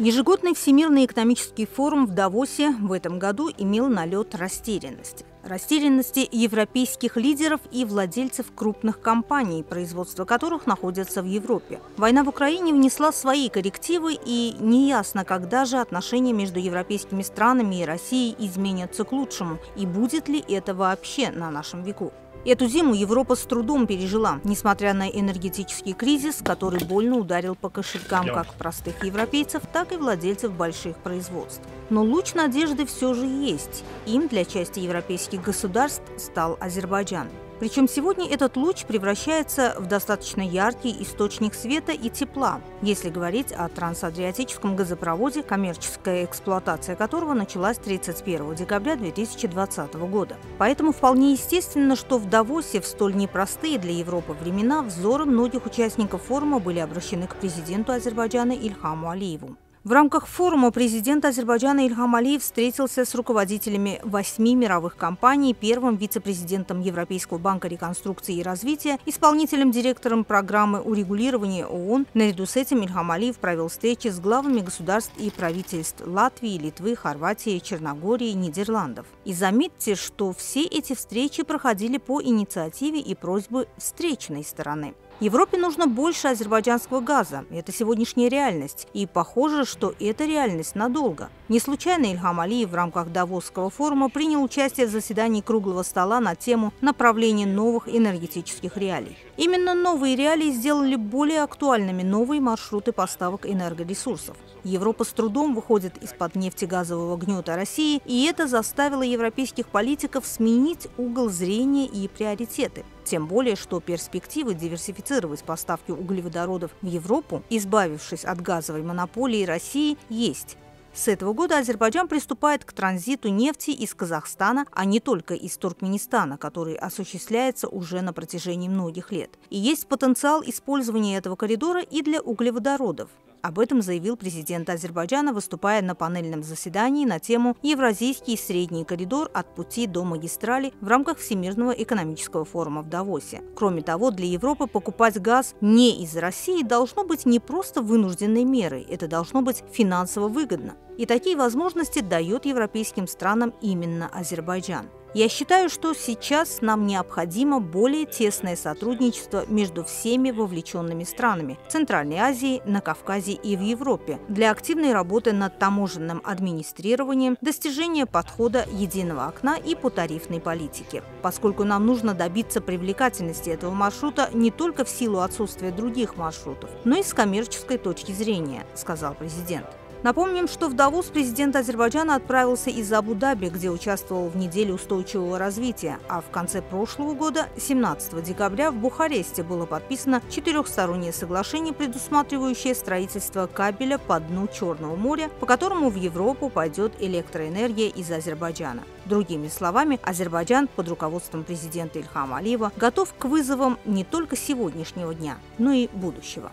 Ежегодный Всемирный экономический форум в Давосе в этом году имел налет растерянности. Растерянности европейских лидеров и владельцев крупных компаний, производство которых находятся в Европе. Война в Украине внесла свои коррективы, и неясно, когда же отношения между европейскими странами и Россией изменятся к лучшему, и будет ли это вообще на нашем веку. Эту зиму Европа с трудом пережила, несмотря на энергетический кризис, который больно ударил по кошелькам как простых европейцев, так и владельцев больших производств. Но луч надежды все же есть. Им для части европейских государств стал Азербайджан. Причем сегодня этот луч превращается в достаточно яркий источник света и тепла, если говорить о трансадриатическом газопроводе, коммерческая эксплуатация которого началась 31 декабря 2020 года. Поэтому вполне естественно, что в Давосе в столь непростые для Европы времена взоры многих участников форума были обращены к президенту Азербайджана Ильхаму Алиеву. В рамках форума президент Азербайджана Ильхам Алиев встретился с руководителями восьми мировых компаний, первым вице-президентом Европейского банка реконструкции и развития, исполнительным директором программы урегулирования ООН. Наряду с этим Ильхам Алиев провел встречи с главами государств и правительств Латвии, Литвы, Хорватии, Черногории, Нидерландов. И заметьте, что все эти встречи проходили по инициативе и просьбе встречной стороны. Европе нужно больше азербайджанского газа. Это сегодняшняя реальность. И похоже, что это реальность надолго. Не случайно Ильхам Алиев в рамках Давосского форума принял участие в заседании круглого стола на тему направления новых энергетических реалий. Именно новые реалии сделали более актуальными новые маршруты поставок энергоресурсов. Европа с трудом выходит из-под нефтегазового гнета России, и это заставило европейских политиков сменить угол зрения и приоритеты. Тем более, что перспективы диверсифицировать поставки углеводородов в Европу, избавившись от газовой монополии России, есть. С этого года Азербайджан приступает к транзиту нефти из Казахстана, а не только из Туркменистана, который осуществляется уже на протяжении многих лет. И есть потенциал использования этого коридора и для углеводородов. Об этом заявил президент Азербайджана, выступая на панельном заседании на тему «Евразийский средний коридор от пути до магистрали» в рамках Всемирного экономического форума в Давосе. Кроме того, для Европы покупать газ не из России должно быть не просто вынужденной мерой, это должно быть финансово выгодно. И такие возможности дает европейским странам именно Азербайджан. Я считаю, что сейчас нам необходимо более тесное сотрудничество между всеми вовлеченными странами Центральной Азии, на Кавказе и в Европе для активной работы над таможенным администрированием, достижения подхода единого окна и по тарифной политике. Поскольку нам нужно добиться привлекательности этого маршрута не только в силу отсутствия других маршрутов, но и с коммерческой точки зрения, сказал президент. Напомним, что в Давос президент Азербайджана отправился из Абу-Даби, где участвовал в неделе устойчивого развития, а в конце прошлого года, 17 декабря, в Бухаресте было подписано четырехстороннее соглашение, предусматривающее строительство кабеля по дну Черного моря, по которому в Европу пойдет электроэнергия из Азербайджана. Другими словами, Азербайджан под руководством президента Ильхама Алиева готов к вызовам не только сегодняшнего дня, но и будущего.